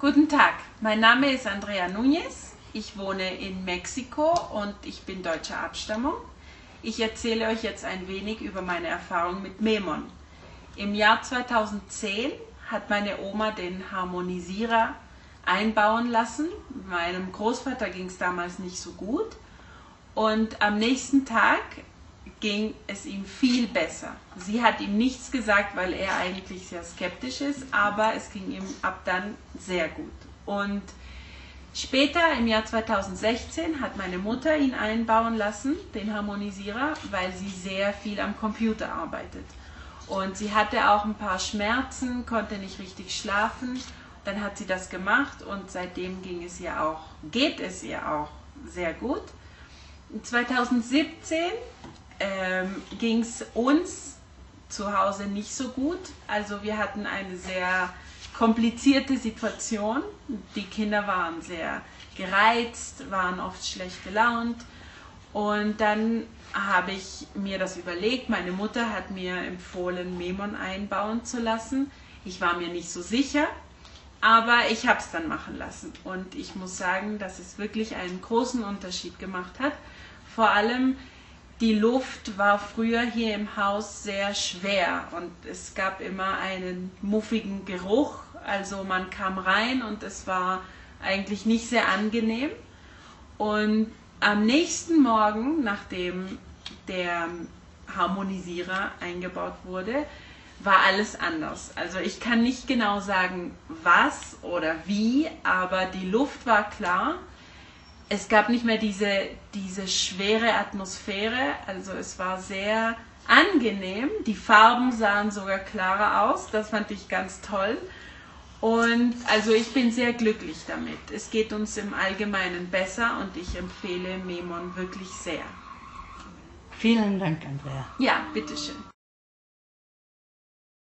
Guten Tag, mein Name ist Andrea Núñez. Ich wohne in Mexiko und ich bin deutscher Abstammung. Ich erzähle euch jetzt ein wenig über meine Erfahrung mit Memon. Im Jahr 2010 hat meine Oma den Harmonisierer einbauen lassen. Meinem Großvater ging es damals nicht so gut. Und am nächsten Tag ging es ihm viel besser. Sie hat ihm nichts gesagt, weil er eigentlich sehr skeptisch ist, aber es ging ihm ab dann sehr gut. Und später, im Jahr 2016, hat meine Mutter ihn einbauen lassen, den Harmonisierer, weil sie sehr viel am Computer arbeitet. Und sie hatte auch ein paar Schmerzen, konnte nicht richtig schlafen. Dann hat sie das gemacht und seitdem ging es ihr auch, geht es ihr auch sehr gut. 2017 ähm, ging es uns zu Hause nicht so gut. Also wir hatten eine sehr komplizierte Situation. Die Kinder waren sehr gereizt, waren oft schlecht gelaunt. Und dann habe ich mir das überlegt. Meine Mutter hat mir empfohlen, Memon einbauen zu lassen. Ich war mir nicht so sicher, aber ich habe es dann machen lassen. Und ich muss sagen, dass es wirklich einen großen Unterschied gemacht hat. Vor allem die Luft war früher hier im Haus sehr schwer und es gab immer einen muffigen Geruch. Also man kam rein und es war eigentlich nicht sehr angenehm. Und am nächsten Morgen, nachdem der Harmonisierer eingebaut wurde, war alles anders. Also ich kann nicht genau sagen, was oder wie, aber die Luft war klar es gab nicht mehr diese, diese schwere Atmosphäre, also es war sehr angenehm. Die Farben sahen sogar klarer aus, das fand ich ganz toll. Und also ich bin sehr glücklich damit. Es geht uns im Allgemeinen besser und ich empfehle Memon wirklich sehr. Vielen Dank, Andrea. Ja, bitteschön.